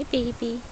Hi, baby.